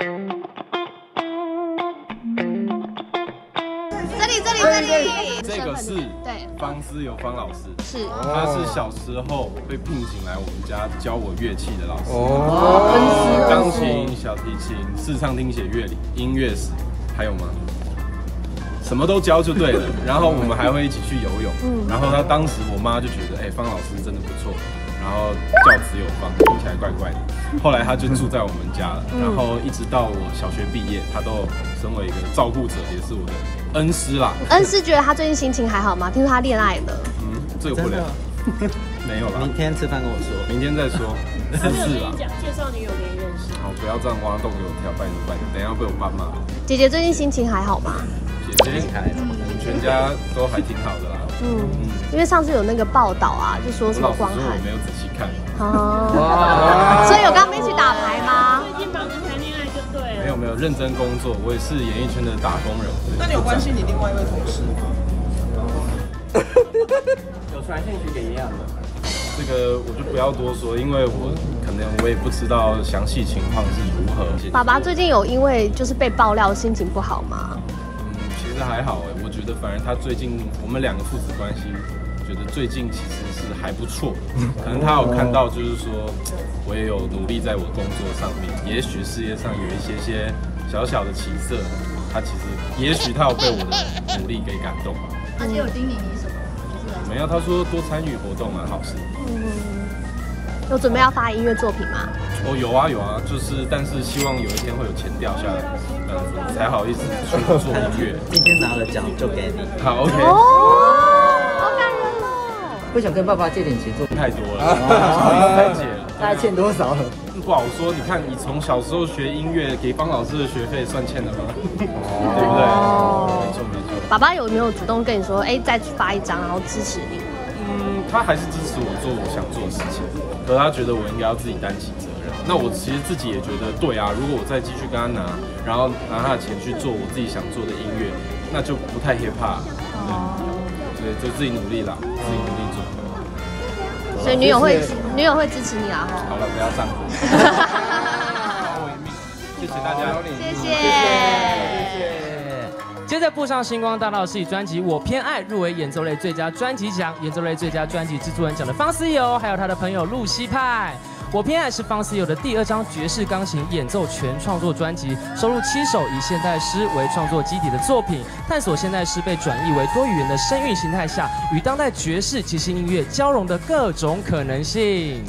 这里这里这里，这个是对，方思有方老师，是。他是小时候被聘请来我们家教我乐器的老师，哦，钢琴、小提琴、视唱听写乐理、音乐史，还有吗？什么都教就对了。然后我们还会一起去游泳。嗯然后他当时我妈就觉得，哎、方老师真的不错。然后教子有方，听起来怪怪的。后来他就住在我们家了，然后一直到我小学毕业，他都身为一个照顾者，也是我的恩师啦。恩师觉得他最近心情还好吗？听说他恋爱了，嗯，这个不了，没有啦，明天吃饭跟我说。明天再说。不 是啦，讲介绍女友给你认识。好，不要这样挖洞给我跳，拜托拜托，等一下被我爸骂。姐姐最近心情还好吗？我们全家都还挺好的啦。嗯，因为上次有那个报道啊，就说什么光海没有仔细看，哦，所以有跟他们一起打牌吗？最近忙着谈恋爱就对了。没有没有认真工作，我也是演艺圈的打工人。那你有关心你另外一位同事吗？有传讯息给一样的。这个我就不要多说，因为我可能我也不知道详细情况是如何。爸爸最近有因为就是被爆料心情不好吗？嗯，其实还好哎，我觉得反而他最近我们两个父子关系，觉得最近其实是还不错。可能他有看到，就是说我也有努力在我工作上面，也许事业上有一些些小小的起色，他其实也许他有被我的努力给感动吧。而且有叮咛你什么？没有，他说多参与活动啊，好事。嗯有准备要发音乐作品吗？哦，有啊有啊，就是但是希望有一天会有钱掉下来，这样子才好意思去做音乐。今天拿了奖就给你。好，OK，哦，好感人哦。不想跟爸爸借点钱做，太多了，不好意思再借了。大概欠多少？不好说，你看你从小时候学音乐，给方老师的学费算欠的吗？对不对？没错没错。爸爸有没有主动跟你说，哎，再发一张，然后支持你？嗯，他还是支持我做我想做的事情，可是他觉得我应该要自己担起责任。那我其实自己也觉得对啊，如果我再继续跟他拿，然后拿他的钱去做我自己想做的音乐，那就不太 hip hop。对，就自己努力啦，自己努力做。所以女友会女友会支持你啊，好了，不要上火。保我一命，谢谢大家。谢谢。接着步上星光大道是以专辑《我偏爱》入围演奏类最佳专辑奖、演奏类最佳专辑制作人奖的方思友，还有他的朋友露西派。《我偏爱》是方思佑的第二张爵士钢琴演奏全创作专辑，收录七首以现代诗为创作基底的作品，探索现代诗被转译为多语言的声韵形态下，与当代爵士即兴音乐交融的各种可能性。